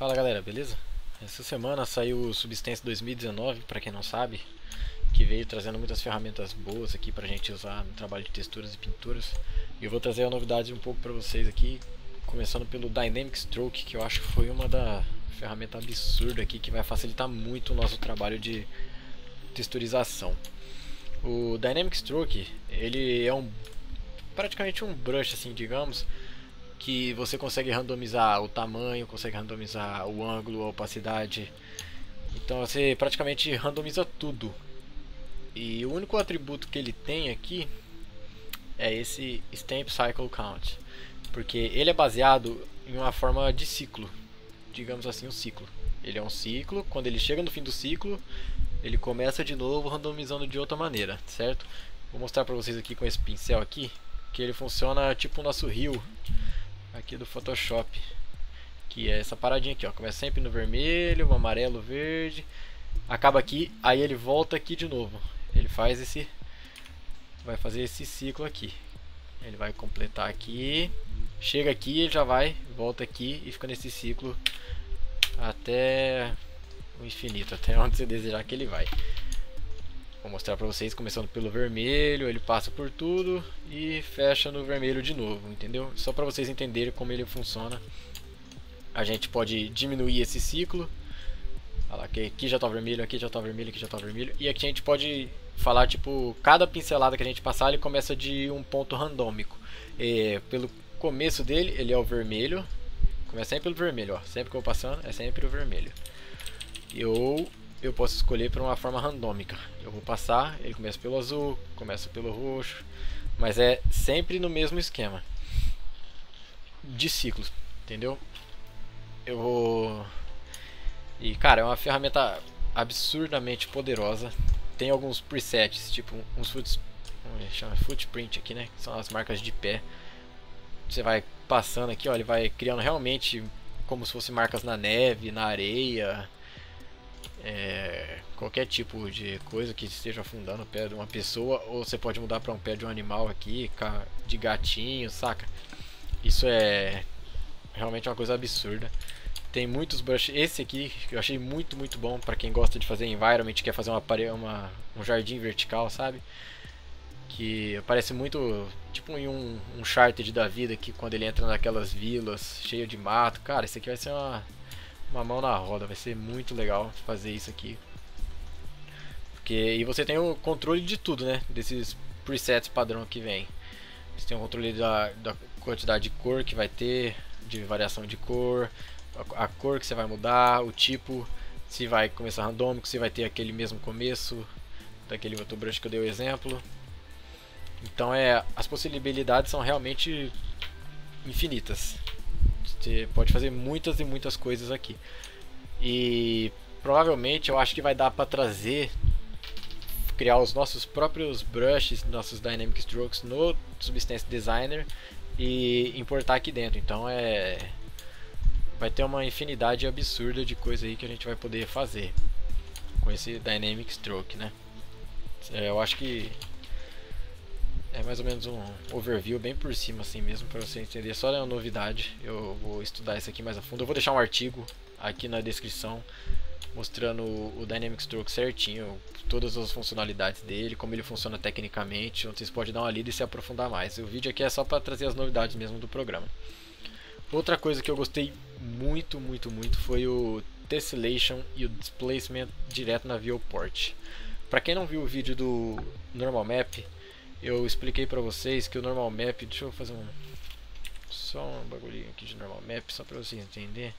Fala galera, beleza? Essa semana saiu o Substance 2019, para quem não sabe, que veio trazendo muitas ferramentas boas aqui pra gente usar no trabalho de texturas e pinturas. E eu vou trazer a novidade um pouco para vocês aqui, começando pelo Dynamic Stroke, que eu acho que foi uma da ferramenta absurda aqui que vai facilitar muito o nosso trabalho de texturização. O Dynamic Stroke, ele é um praticamente um brush assim, digamos, que você consegue randomizar o tamanho, consegue randomizar o ângulo, a opacidade. Então você praticamente randomiza tudo. E o único atributo que ele tem aqui é esse Stamp Cycle Count, porque ele é baseado em uma forma de ciclo, digamos assim, um ciclo. Ele é um ciclo, quando ele chega no fim do ciclo, ele começa de novo randomizando de outra maneira, certo? Vou mostrar para vocês aqui com esse pincel aqui, que ele funciona tipo o nosso rio aqui do Photoshop que é essa paradinha aqui, ó. Começa sempre no vermelho, amarelo, verde, acaba aqui, aí ele volta aqui de novo. Ele faz esse vai fazer esse ciclo aqui. Ele vai completar aqui, chega aqui, ele já vai, volta aqui e fica nesse ciclo até o infinito, até onde você desejar que ele vai. Vou mostrar para vocês, começando pelo vermelho, ele passa por tudo e fecha no vermelho de novo, entendeu? Só para vocês entenderem como ele funciona. A gente pode diminuir esse ciclo. Olha lá, aqui já está vermelho, aqui já está vermelho, aqui já está vermelho. E aqui a gente pode falar, tipo, cada pincelada que a gente passar, ele começa de um ponto randômico. E, pelo começo dele, ele é o vermelho. Começa sempre pelo vermelho, ó. Sempre que eu vou passando, é sempre o vermelho. Eu eu posso escolher por uma forma randômica. Eu vou passar, ele começa pelo azul, começa pelo roxo, mas é sempre no mesmo esquema de ciclos, entendeu? Eu vou e cara, é uma ferramenta absurdamente poderosa. Tem alguns presets, tipo uns foot... chama footprint aqui, né? Que são as marcas de pé. Você vai passando aqui, ó, ele vai criando realmente como se fossem marcas na neve, na areia, é, qualquer tipo de coisa que esteja afundando o pé de uma pessoa, ou você pode mudar para um pé de um animal aqui, de gatinho, saca? Isso é realmente uma coisa absurda. Tem muitos brushes. Esse aqui eu achei muito, muito bom para quem gosta de fazer environment, quer fazer uma, uma, um jardim vertical, sabe? Que parece muito tipo em um, um charted da vida que quando ele entra naquelas vilas cheio de mato. Cara, esse aqui vai ser uma uma mão na roda. Vai ser muito legal fazer isso aqui. Porque, e você tem o controle de tudo, né? Desses presets padrão que vem. Você tem o controle da, da quantidade de cor que vai ter, de variação de cor, a, a cor que você vai mudar, o tipo, se vai começar randômico, se vai ter aquele mesmo começo daquele outro brush que eu dei o exemplo. Então é, as possibilidades são realmente infinitas. Você pode fazer muitas e muitas coisas aqui. E provavelmente eu acho que vai dar para trazer criar os nossos próprios brushes, nossos dynamic strokes no Substance Designer e importar aqui dentro. Então é vai ter uma infinidade absurda de coisa aí que a gente vai poder fazer com esse dynamic stroke, né? É, eu acho que é mais ou menos um overview bem por cima assim mesmo para você entender. Só é uma novidade. Eu vou estudar isso aqui mais a fundo. Eu vou deixar um artigo aqui na descrição mostrando o Dynamic Stroke certinho todas as funcionalidades dele como ele funciona tecnicamente. Onde vocês podem dar uma lida e se aprofundar mais. O vídeo aqui é só para trazer as novidades mesmo do programa. Outra coisa que eu gostei muito muito muito foi o Tessellation e o Displacement direto na viewport. Para quem não viu o vídeo do Normal Map eu expliquei pra vocês que o normal map, deixa eu fazer um só um bagulhinho aqui de normal map só pra vocês entenderem.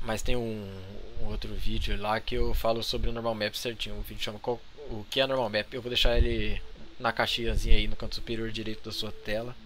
Mas tem um, um, outro vídeo lá que eu falo sobre o normal map certinho. O vídeo chama qual, o que é normal map. Eu vou deixar ele na caixinhazinha aí no canto superior direito da sua tela.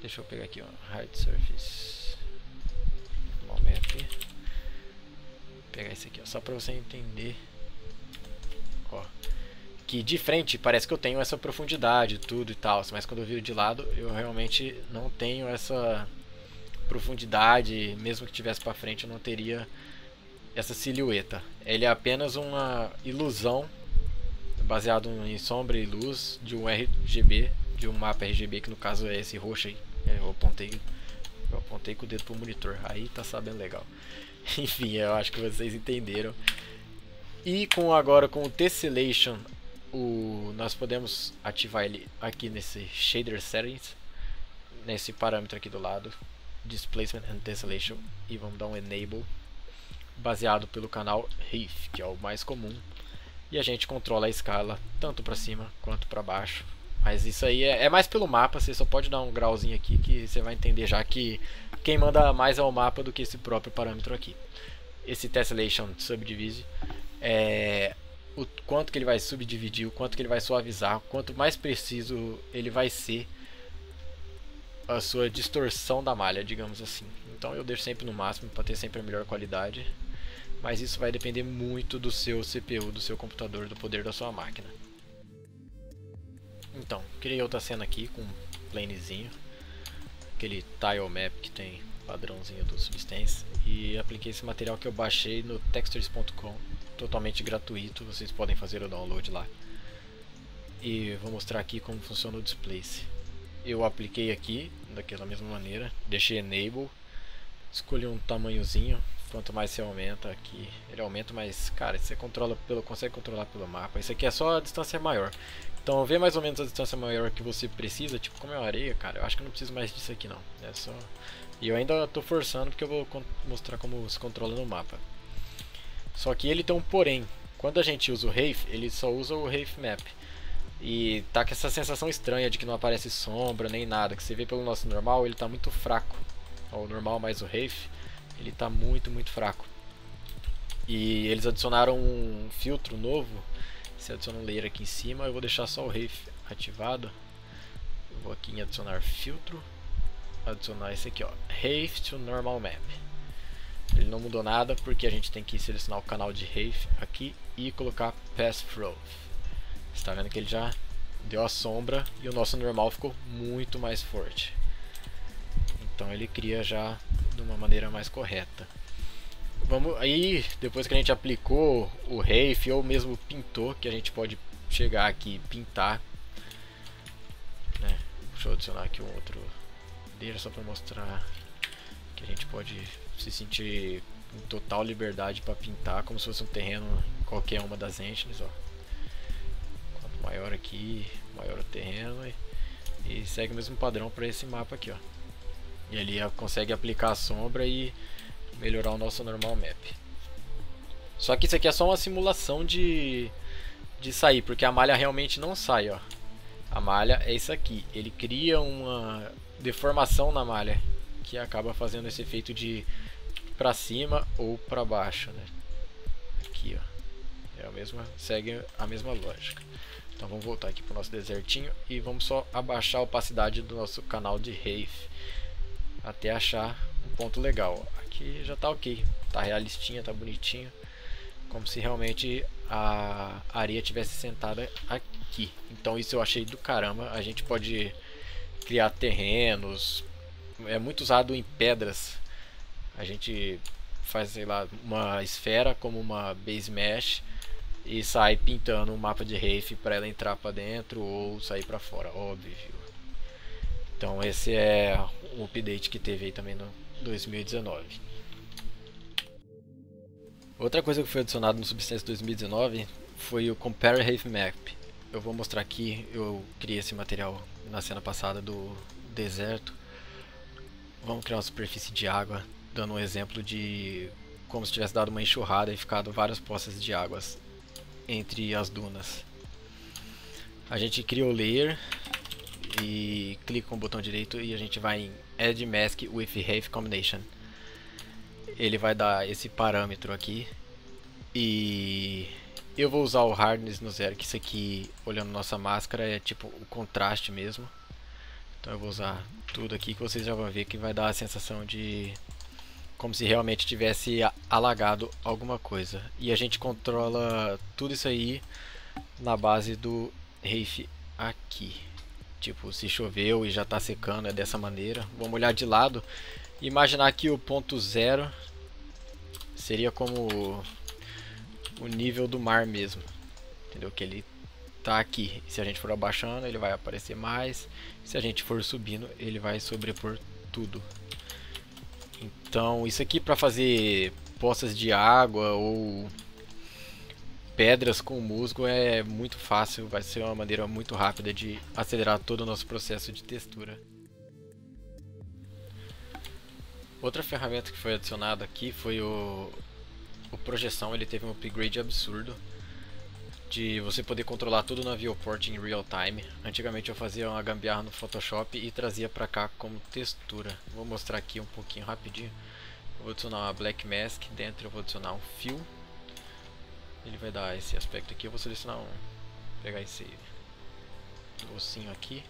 Deixa eu pegar aqui, ó, hard surface. Normal map. Vou pegar esse aqui, ó, só pra você entender. Ó que de frente parece que eu tenho essa profundidade, tudo e tal, mas quando eu viro de lado eu realmente não tenho essa profundidade, mesmo que tivesse para frente eu não teria essa silhueta. Ele é apenas uma ilusão baseado em sombra e luz de um RGB, de um mapa RGB que no caso é esse roxo aí, é, eu apontei Eu apontei com o dedo pro monitor. Aí tá sabendo legal. Enfim, eu acho que vocês entenderam. E com agora com o Tessellation, o, nós podemos ativar ele aqui nesse Shader Settings, nesse parâmetro aqui do lado, Displacement and Tessellation, e vamos dar um Enable, baseado pelo canal Reef, que é o mais comum. E a gente controla a escala tanto para cima quanto para baixo. Mas isso aí é, é mais pelo mapa, você só pode dar um grauzinho aqui que você vai entender já que quem manda mais é o mapa do que esse próprio parâmetro aqui. Esse Tessellation Subdivise é o quanto que ele vai subdividir, o quanto que ele vai suavizar, quanto mais preciso ele vai ser a sua distorção da malha, digamos assim. Então eu deixo sempre no máximo para ter sempre a melhor qualidade, mas isso vai depender muito do seu CPU, do seu computador, do poder da sua máquina. Então, criei outra cena aqui com um planezinho, aquele tile map que tem padrãozinho do Substance e apliquei esse material que eu baixei no textures.com totalmente gratuito, vocês podem fazer o download lá. E vou mostrar aqui como funciona o Displace. Eu apliquei aqui daquela mesma maneira, deixei Enable, escolhi um tamanhozinho, quanto mais você aumenta aqui, ele aumenta, mas cara, você controla pelo, consegue controlar pelo mapa. Isso aqui é só a distância maior. Então vê mais ou menos a distância maior que você precisa, tipo como é areia, cara, eu acho que não preciso mais disso aqui não. É só e eu ainda estou forçando porque eu vou mostrar como se controla no mapa. Só que ele tem um porém. Quando a gente usa o Rafe, ele só usa o Rafe Map. E tá com essa sensação estranha de que não aparece sombra nem nada. Que você vê pelo nosso normal, ele tá muito fraco. O normal mais o Rafe, ele tá muito, muito fraco. E eles adicionaram um filtro novo. Você adiciona um layer aqui em cima. Eu vou deixar só o Rafe ativado. Eu vou aqui em adicionar filtro. Adicionar esse aqui, ó. Rafe to Normal Map. Ele não mudou nada porque a gente tem que selecionar o canal de Rafe aqui e colocar Pass Through. Está vendo que ele já deu a sombra e o nosso normal ficou muito mais forte. Então ele cria já de uma maneira mais correta. Vamos aí, depois que a gente aplicou o Rafe ou mesmo pintou, que a gente pode chegar aqui e pintar. Né? Deixa eu adicionar aqui um outro deixa só para mostrar que a gente pode se sentir em total liberdade para pintar como se fosse um terreno em qualquer uma das engines, ó. Quanto maior aqui, maior o terreno e, e segue o mesmo padrão para esse mapa aqui, ó. E ali consegue aplicar a sombra e melhorar o nosso normal map. Só que isso aqui é só uma simulação de, de sair, porque a malha realmente não sai, ó. A malha é isso aqui, ele cria uma deformação na malha que acaba fazendo esse efeito de para cima ou para baixo, né? Aqui, ó. É a mesma, segue a mesma lógica. Então vamos voltar aqui para o nosso desertinho e vamos só abaixar a opacidade do nosso canal de Rafe até achar um ponto legal. Aqui já está ok, tá realistinha, tá bonitinho, como se realmente a areia tivesse sentada aqui. Então isso eu achei do caramba. A gente pode criar terrenos, é muito usado em pedras. A gente faz, sei lá, uma esfera como uma base mesh e sai pintando um mapa de Rafe para ela entrar para dentro ou sair para fora, óbvio. Então esse é um update que teve aí também no 2019. Outra coisa que foi adicionado no Substance 2019 foi o Compare Rave Map. Eu vou mostrar aqui, eu criei esse material na cena passada do deserto Vamos criar uma superfície de água, dando um exemplo de como se tivesse dado uma enxurrada e ficado várias poças de águas entre as dunas. A gente cria o layer e clica com o botão direito e a gente vai em Add Mask with Wave Combination. Ele vai dar esse parâmetro aqui e eu vou usar o Hardness no zero, que isso aqui, olhando nossa máscara, é tipo o contraste mesmo. Então eu vou usar tudo aqui que vocês já vão ver que vai dar a sensação de como se realmente tivesse alagado alguma coisa. E a gente controla tudo isso aí na base do Reef aqui. Tipo, se choveu e já está secando é dessa maneira. Vamos olhar de lado. Imaginar que o ponto zero seria como o nível do mar mesmo. Entendeu? Que ele tá aqui. Se a gente for abaixando, ele vai aparecer mais. Se a gente for subindo, ele vai sobrepor tudo. Então isso aqui para fazer poças de água ou pedras com musgo é muito fácil, vai ser uma maneira muito rápida de acelerar todo o nosso processo de textura. Outra ferramenta que foi adicionada aqui foi o, o projeção, ele teve um upgrade absurdo de você poder controlar tudo na viewport em real time. Antigamente eu fazia uma gambiarra no Photoshop e trazia pra cá como textura. Vou mostrar aqui um pouquinho rapidinho. vou adicionar uma black mask, dentro eu vou adicionar um fio. Ele vai dar esse aspecto aqui, eu vou selecionar um, pegar esse ossinho aqui.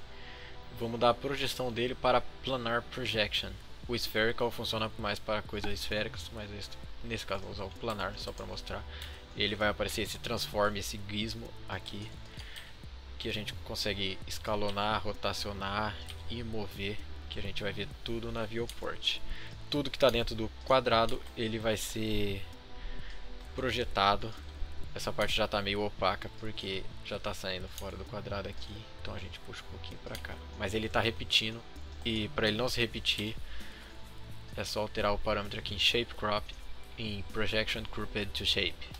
Vou mudar a projeção dele para planar projection. O spherical funciona mais para coisas esféricas, mas nesse caso vou usar o planar só para mostrar ele vai aparecer esse transforme, esse gizmo aqui, que a gente consegue escalonar, rotacionar e mover, que a gente vai ver tudo na viewport. Tudo que está dentro do quadrado, ele vai ser projetado. Essa parte já está meio opaca porque já está saindo fora do quadrado aqui, então a gente puxa um pouquinho para cá. Mas ele está repetindo e para ele não se repetir, é só alterar o parâmetro aqui em Shape Crop em Projection Cropped to Shape.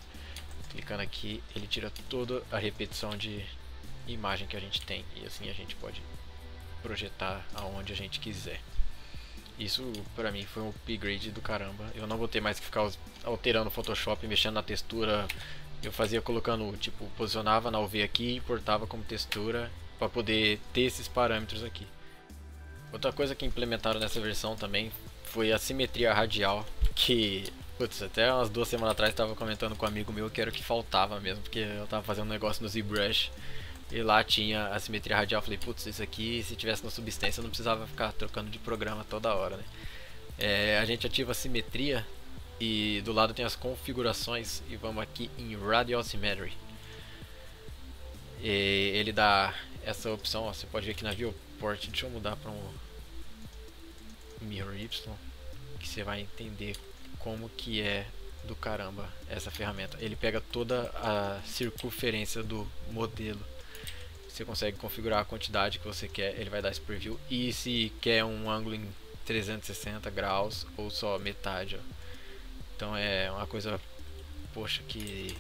Clicando aqui, ele tira toda a repetição de imagem que a gente tem e assim a gente pode projetar aonde a gente quiser. Isso pra mim foi um upgrade do caramba. Eu não vou ter mais que ficar alterando o Photoshop, mexendo na textura. Eu fazia colocando, tipo, posicionava na UV aqui importava como textura para poder ter esses parâmetros aqui. Outra coisa que implementaram nessa versão também foi a simetria radial, que Putz, até umas duas semanas atrás estava comentando com um amigo meu que era o que faltava mesmo, porque eu estava fazendo um negócio no ZBrush e lá tinha a simetria radial. Falei, putz, isso aqui se tivesse na substância eu não precisava ficar trocando de programa toda hora, né? É, a gente ativa a simetria e do lado tem as configurações e vamos aqui em Radial Symmetry. E ele dá essa opção, ó, você pode ver aqui na viewport, deixa eu mudar para um Mirror Y, que você vai entender como que é do caramba essa ferramenta. Ele pega toda a circunferência do modelo. Você consegue configurar a quantidade que você quer, ele vai dar esse preview. E se quer um ângulo em 360 graus ou só metade. Ó. Então é uma coisa, poxa, que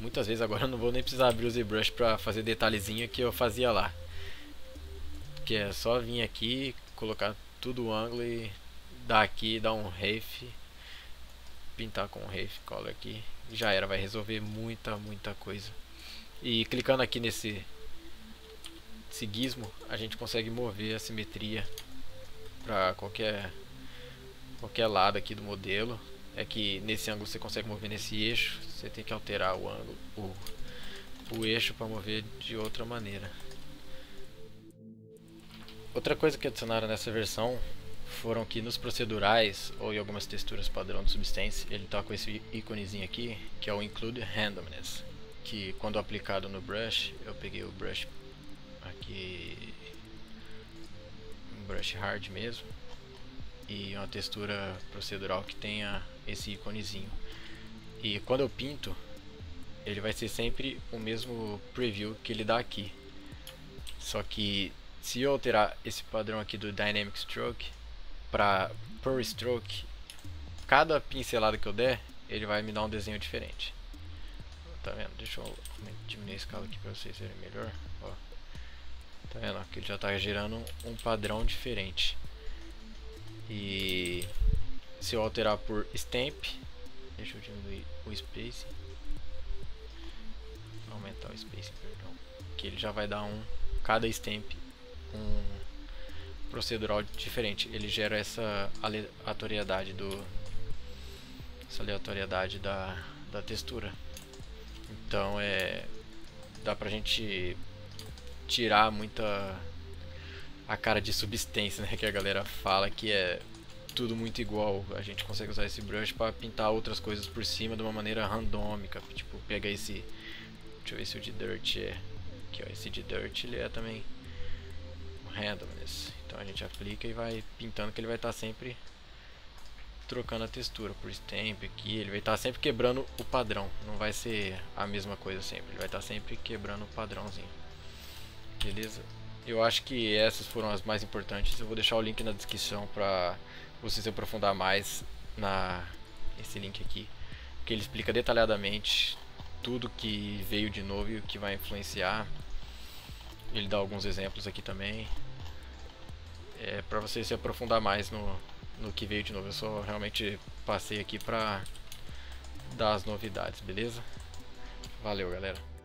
muitas vezes agora eu não vou nem precisar abrir o ZBrush para fazer detalhezinho que eu fazia lá. Que é só vir aqui, colocar tudo o ângulo e dar aqui, dar um ref, pintar com ref color aqui, já era, vai resolver muita, muita coisa. E clicando aqui nesse gizmo, a gente consegue mover a simetria para qualquer qualquer lado aqui do modelo. É que nesse ângulo você consegue mover nesse eixo, você tem que alterar o ângulo, o, o eixo para mover de outra maneira. Outra coisa que adicionaram nessa versão foram que nos procedurais ou em algumas texturas padrão de substância ele está com esse íconezinho aqui que é o Include Randomness que quando aplicado no brush eu peguei o brush aqui um brush hard mesmo e uma textura procedural que tenha esse íconezinho. E quando eu pinto ele vai ser sempre o mesmo preview que ele dá aqui. Só que se eu alterar esse padrão aqui do Dynamic Stroke para per stroke, cada pincelada que eu der, ele vai me dar um desenho diferente. Tá vendo? Deixa eu diminuir a escala aqui para vocês verem melhor. Ó. Tá vendo? Que ele já está gerando um padrão diferente. E se eu alterar por stamp, deixa eu diminuir o space, aumentar o space, perdão, que ele já vai dar um cada stamp um procedural diferente. Ele gera essa aleatoriedade do essa aleatoriedade da, da textura. Então é dá pra gente tirar muita a cara de substância, né, que a galera fala que é tudo muito igual. A gente consegue usar esse brush para pintar outras coisas por cima de uma maneira randômica, tipo, pega esse Deixa eu ver se o de dirt é. Aqui, ó, esse de dirt ele é também randomness. Então a gente aplica e vai pintando que ele vai estar tá sempre trocando a textura por stamp aqui, ele vai estar tá sempre quebrando o padrão, não vai ser a mesma coisa sempre, ele vai estar tá sempre quebrando o padrãozinho. Beleza? Eu acho que essas foram as mais importantes, eu vou deixar o link na descrição para você se aprofundar mais na esse link aqui, que ele explica detalhadamente tudo que veio de novo e o que vai influenciar. Ele dá alguns exemplos aqui também. É, para você se aprofundar mais no, no que veio de novo. Eu só realmente passei aqui para dar as novidades, beleza? Valeu, galera.